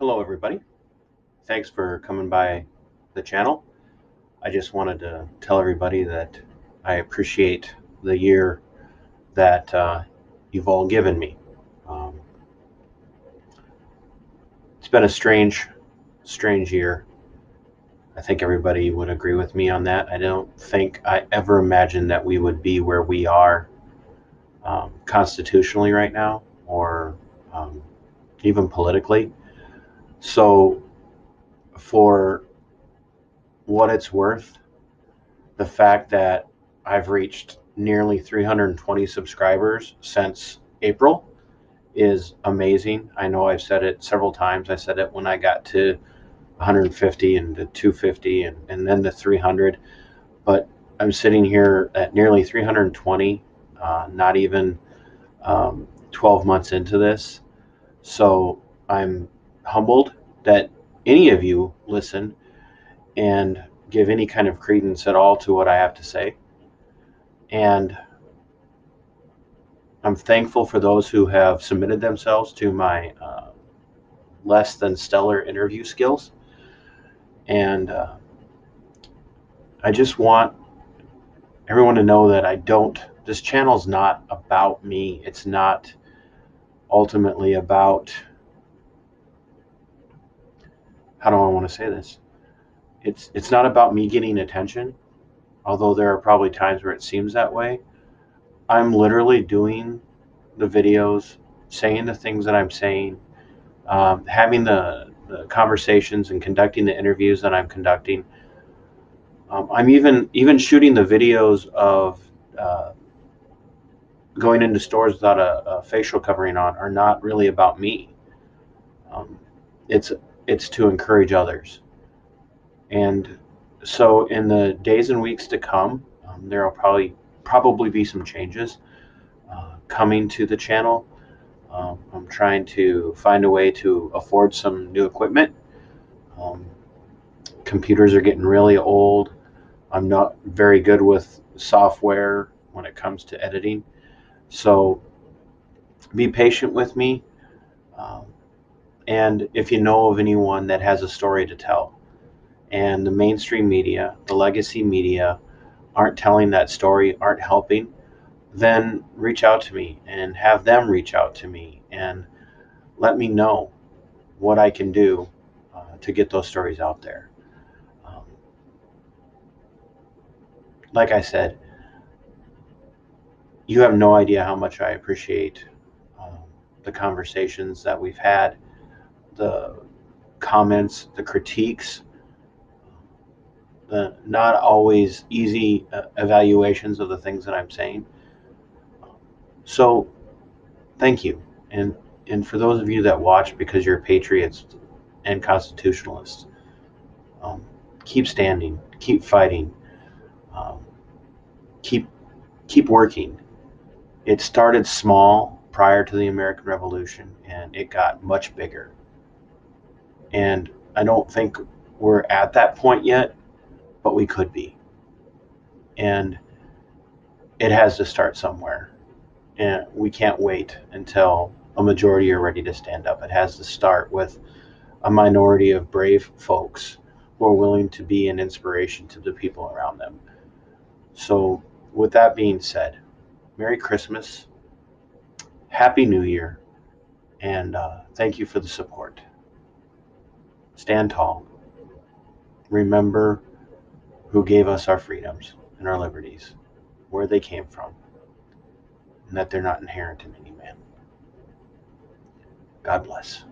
Hello, everybody. Thanks for coming by the channel. I just wanted to tell everybody that I appreciate the year that uh, you've all given me. Um, it's been a strange, strange year. I think everybody would agree with me on that. I don't think I ever imagined that we would be where we are um, constitutionally right now or um, even politically. So, for what it's worth, the fact that I've reached nearly 320 subscribers since April is amazing. I know I've said it several times. I said it when I got to 150 and the 250 and, and then the 300. But I'm sitting here at nearly 320, uh, not even um, 12 months into this. So I'm humbled that any of you listen and give any kind of credence at all to what I have to say. And I'm thankful for those who have submitted themselves to my uh, less than stellar interview skills. And uh, I just want everyone to know that I don't, this channel is not about me. It's not ultimately about how do I want to say this? It's it's not about me getting attention, although there are probably times where it seems that way. I'm literally doing the videos, saying the things that I'm saying, um, having the, the, conversations and conducting the interviews that I'm conducting. Um, I'm even even shooting the videos of uh, going into stores without a, a, facial covering on are not really about me. Um, it's it's to encourage others. And so in the days and weeks to come, um, there will probably probably be some changes uh, coming to the channel. Um, I'm trying to find a way to afford some new equipment. Um, computers are getting really old. I'm not very good with software when it comes to editing. So be patient with me. Um, and if you know of anyone that has a story to tell, and the mainstream media, the legacy media, aren't telling that story, aren't helping, then reach out to me and have them reach out to me and let me know what I can do uh, to get those stories out there. Um, like I said, you have no idea how much I appreciate um, the conversations that we've had the comments, the critiques, the not always easy uh, evaluations of the things that I'm saying. So, thank you, and and for those of you that watch because you're patriots and constitutionalists, um, keep standing, keep fighting, um, keep keep working. It started small prior to the American Revolution, and it got much bigger. And I don't think we're at that point yet, but we could be. And it has to start somewhere. And we can't wait until a majority are ready to stand up. It has to start with a minority of brave folks who are willing to be an inspiration to the people around them. So, with that being said, Merry Christmas, Happy New Year, and uh, thank you for the support. Stand tall. Remember who gave us our freedoms and our liberties, where they came from, and that they're not inherent in any man. God bless.